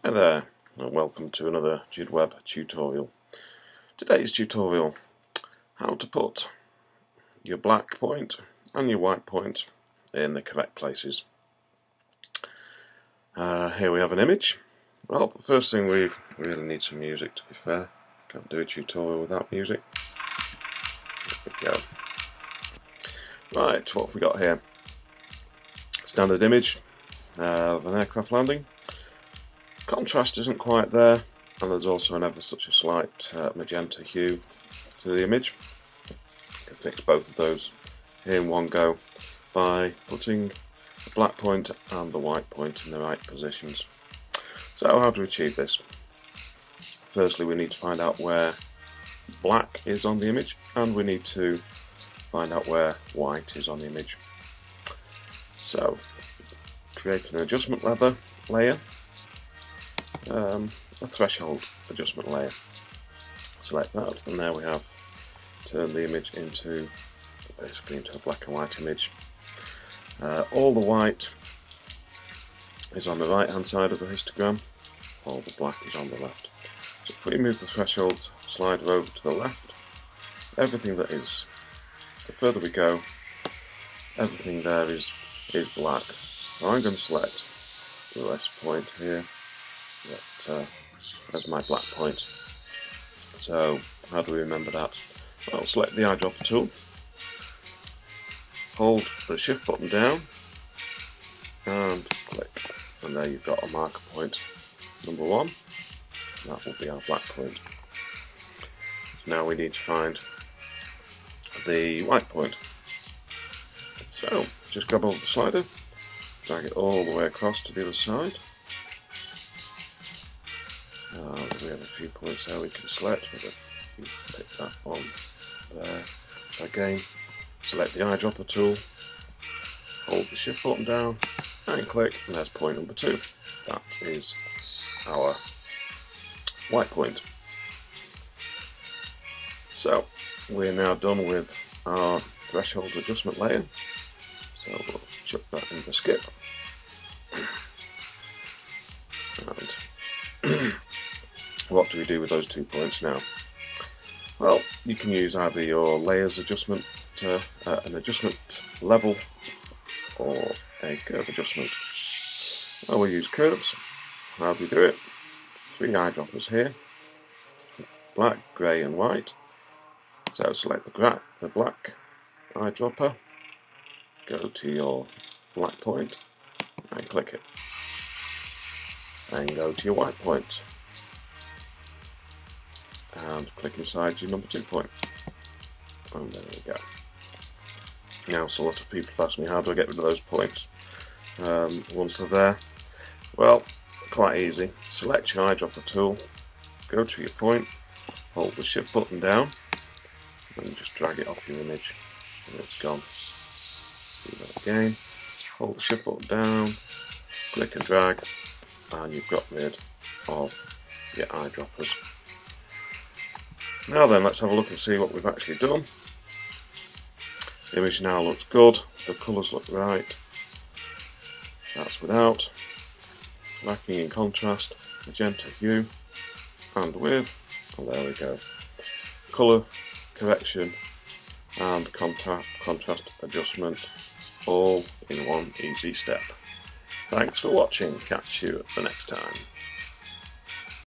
Hi there and welcome to another Jid Webb tutorial. Today's tutorial how to put your black point and your white point in the correct places. Uh, here we have an image. Well, first thing we really need some music to be fair. Can't do a tutorial without music. There we go. Right, what have we got here? Standard image of an aircraft landing Contrast isn't quite there, and there's also an ever such a slight uh, magenta hue to the image. You can fix both of those here in one go by putting the black point and the white point in the right positions. So how to achieve this? Firstly we need to find out where black is on the image and we need to find out where white is on the image. So create an adjustment layer um, a threshold adjustment layer. Select that and there we have turned the image into basically into a black and white image. Uh, all the white is on the right hand side of the histogram, all the black is on the left. So if we move the threshold slider over to the left, everything that is, the further we go, everything there is, is black. So I'm going to select the rest point here that uh, as my black point. So how do we remember that? Well, select the eyedropper tool, hold the shift button down and click and there you've got a marker point number one that will be our black point. Now we need to find the white point. So just grab hold the slider, drag it all the way across to the other side uh, we have a few points there we can select. We'll pick that one there. Again, select the eyedropper tool, hold the shift button down and click and there's point number two. That is our white point. So we're now done with our threshold adjustment layer. So we'll chuck that in the skip. And What do we do with those two points now? Well, you can use either your layers adjustment, uh, uh, an adjustment level, or a curve adjustment. I will use curves. How do we do it? Three eyedroppers here, black, grey and white. So select the, the black eyedropper, go to your black point and click it. And go to your white point and click inside your number two point. And there we go. Now, so a lot of people have asked me how do I get rid of those points um, once they're there. Well, quite easy. Select your eyedropper tool, go to your point, hold the shift button down, and just drag it off your image, and it's gone. Do that again. Hold the shift button down, click and drag, and you've got rid of your eyedroppers. Now then, let's have a look and see what we've actually done. The image now looks good, the colours look right. That's without, lacking in contrast, magenta hue, and with, and oh, there we go. Colour correction and contrast adjustment all in one easy step. Thanks for watching, catch you the next time.